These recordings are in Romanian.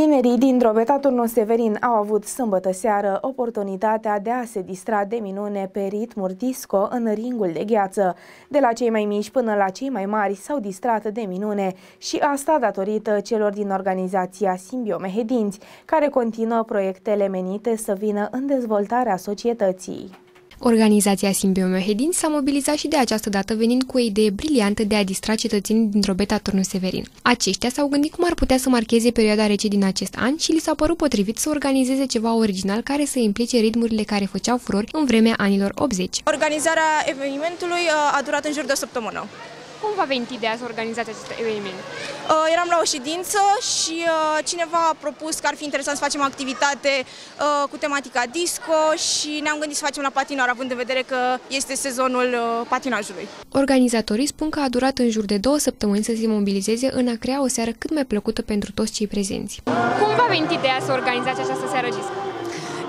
Tinerii din Drobeta Turnu Severin au avut sâmbătă seară oportunitatea de a se distra de minune pe ritmuri disco în ringul de gheață. De la cei mai mici până la cei mai mari s-au distrat de minune și asta datorită celor din organizația Simbio Mehedinți, care continuă proiectele menite să vină în dezvoltarea societății. Organizația Simbiomehedin s-a mobilizat și de această dată venind cu o idee briliantă de a distra cetățenii din Drobeta Turnul Severin. Aceștia s-au gândit cum ar putea să marcheze perioada rece din acest an și li s-a părut potrivit să organizeze ceva original care să implice ritmurile care făceau furori în vremea anilor 80. Organizarea evenimentului uh, a durat în jur de o săptămână. Cum v-a venit ideea să organizați acest eveniment? Uh, eram la o ședință și uh, cineva a propus că ar fi interesant să facem activitate uh, cu tematica disco și ne-am gândit să facem la patinar, având în vedere că este sezonul uh, patinajului. Organizatorii spun că a durat în jur de două săptămâni să se mobilizeze în a crea o seară cât mai plăcută pentru toți cei prezenți. Cum v-a venit ideea să organizați această seară disco?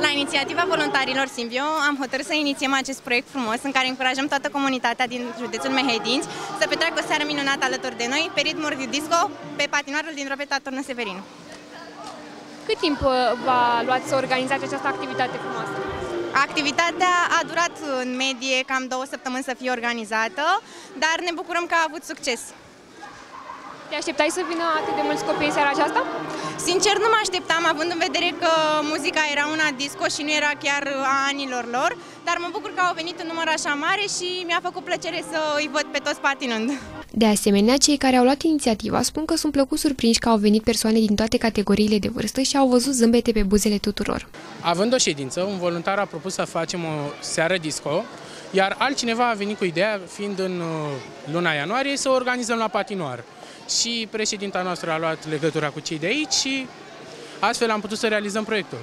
La inițiativa voluntarilor Simbio am hotărât să inițiem acest proiect frumos în care încurajăm toată comunitatea din județul Mehedinți să petreacă o seară minunată alături de noi pe ritmuri de disco pe patinoarul din Ropeta Turnă Severin. Cât timp uh, va luat să organizați această activitate frumoasă? Activitatea a durat în medie cam două săptămâni să fie organizată, dar ne bucurăm că a avut succes. Te așteptai să vină atât de mulți copii în seara aceasta? Sincer, nu mă așteptam, având în vedere că muzica era una disco și nu era chiar a anilor lor, dar mă bucur că au venit în număr așa mare și mi-a făcut plăcere să îi văd pe toți patinând. De asemenea, cei care au luat inițiativa spun că sunt plăcut surprinși că au venit persoane din toate categoriile de vârstă și au văzut zâmbete pe buzele tuturor. Având o ședință, un voluntar a propus să facem o seară disco, iar altcineva a venit cu ideea, fiind în uh, luna ianuarie, să organizăm la patinoar și președinta noastră a luat legătura cu cei de aici și astfel am putut să realizăm proiectul.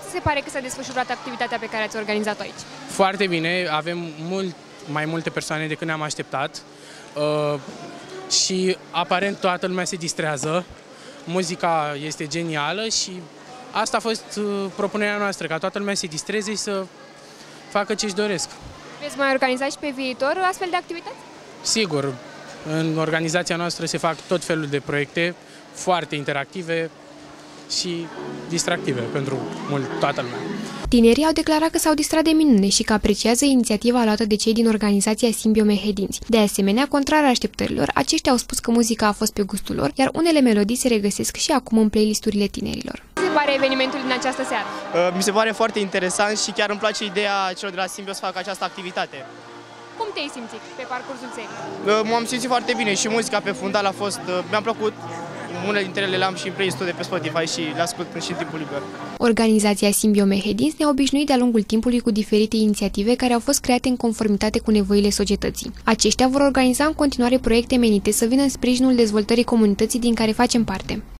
Cum se pare că s-a desfășurat activitatea pe care ați organizat-o aici? Foarte bine, avem mult mai multe persoane decât ne-am așteptat uh, și aparent toată lumea se distrează, muzica este genială și asta a fost uh, propunerea noastră, ca toată lumea să se distreze și să facă ce-și doresc. Veți mai organiza și pe viitor astfel de activități? Sigur, în organizația noastră se fac tot felul de proiecte foarte interactive și distractive pentru mult, toată lumea. Tinerii au declarat că s-au distrat de minune și că apreciază inițiativa luată de cei din organizația Simbio Mehedinți. De asemenea, contrar așteptărilor, aceștia au spus că muzica a fost pe gustul lor, iar unele melodii se regăsesc și acum în playlisturile tinerilor. Ce se pare evenimentul din această seară? Uh, mi se pare foarte interesant și chiar îmi place ideea celor de la Simbio să facă această activitate. Cum te-ai simțit pe parcursul serii? M-am simțit foarte bine și muzica pe fundal a fost, uh, mi-a plăcut. Unele dintre ele le-am și în playlist de pe Spotify și le ascult și în timpul liber. Organizația Simbio Mehedins ne-a obișnuit de-a lungul timpului cu diferite inițiative care au fost create în conformitate cu nevoile societății. Aceștia vor organiza în continuare proiecte menite să vină în sprijinul dezvoltării comunității din care facem parte.